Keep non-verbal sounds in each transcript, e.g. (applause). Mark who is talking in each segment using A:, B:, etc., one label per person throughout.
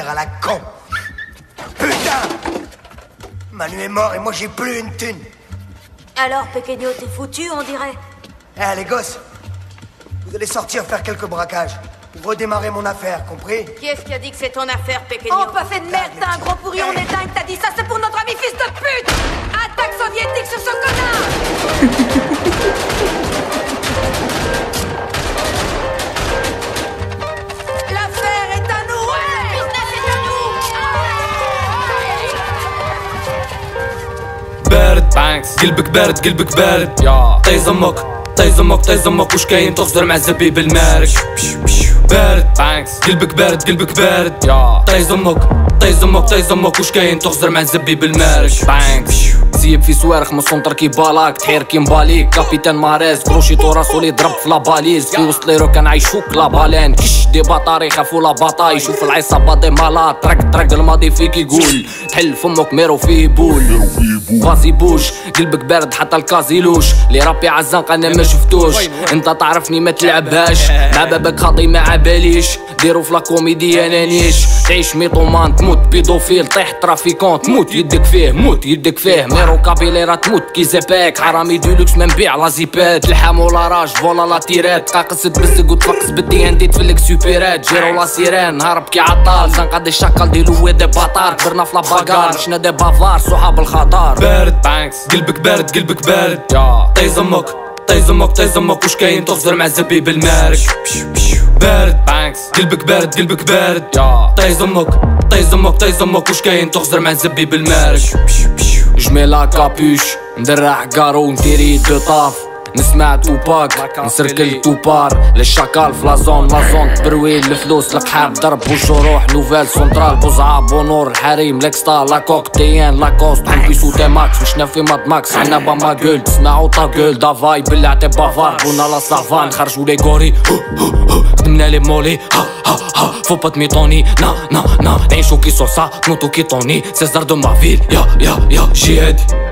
A: à la con. Putain. Manu est mort et moi j'ai plus une thune.
B: Alors, Pequeño, t'es foutu, on dirait.
A: Eh, les gosses, vous allez sortir faire quelques braquages. Redémarrer mon affaire, compris?
B: Qui est-ce qui a dit que c'est ton affaire, Pequeño?
C: Oh, pas fait de merde, t'es un gros pourri, on est dingue, t'as dit ça, c'est pour notre ami fils de pute! Attaque soviétique sur ce connard (laughs)
D: بانكس قلبك بارد قلبك بارد. يا طيز أمك طيز أمك طيز أمك. وش كاين؟ تغزر مع الزبيب المارك. بارد. قلبك بارد قلبك بارد. يا طيز أمك طيز أمك طيز أمك. وش كاين؟ تغزر مع الزبيب المارك. زيب في صواريخ من سونتر كي بالاك. تحير كي مباليك. كابيتان ماريز كروشي تو راسو لي ضرب في لاباليز في وسط ليرو كان عايشوك لابالين كش دي باطاري خافو لا باطاي شوف العصابة دي مالات ترك ترك الماضي فيك يقول. تحل فمك ميرو فيه بول. فازي بوش. قلبك بارد حتى الكازيلوش اللي ربي عزاق أنا ما شفتوش. أنت تعرفني ما تلعبهاش. مع بابك خاطي ما عباليش. ديرو في لا كوميدي أنا نيش. تعيش ميطومان تموت بيدوفيل. طيح ترافيكون تموت يدك فيه موت يدك فيه. ميرو كابيليرا تموت كي زباك حرامي دولوكس ما نبيع لا زيبات. الحام ولا راج فولا لا تيرات. قاقص تبسق وتفقس بدي انتي تفلك سوبيرات. جيرو لا سيران هرب كي عطال زنقا دي الشكل ديلو دي باطار كبرنا في لاباكار مشنا دي بافار صحاب الخطر بارد بانكس. قلبك بارد قلبك بارد. يا طيز أمك طيز أمك طيز أمك. وش كاين؟ تغزر مع الزبيب المارك. بارد. قلبك بارد قلبك بارد. يا طيز أمك طيز أمك طيز أمك. وش كاين؟ تغزر مع الزبيب المارك. جميلة كابوش ندرع كارو نديري دو طاف. نسمع توباك نسركل توبار. للشاكال في لازون لازون تبروي الفلوس القحاب ضرب وجروح نوفيل سونترال بوزعة بونور الحريم لاكستا لا كوكتيان لاكوست نلبسو تي ماكس وشنا في ماد ماكس. عنا باما جول تسمعو تا جول دافاي بالله عطي بافار. بونا لا سافان خرجو لي غوري خدمنا لي مولي. ها ها ها. فو با تميطوني نا نا نا. نعيشو كي صوصا نوتو كي طوني سيزار دو ما فيل. يا يا يا. جهادي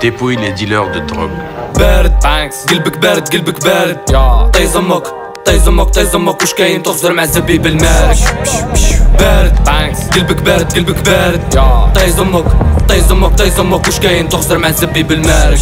E: dépouille les dealers de drogue.
D: بارد. قلبك بارد قلبك بارد. طيز أمك طيز أمك طيز أمك. وش كاين؟ تغزر مع الزبيب المارك بارد. قلبك بارد قلبك بارد. طيز أمك طيز أمك طيز أمك. وش كاين؟ تغزر مع الزبيب المارك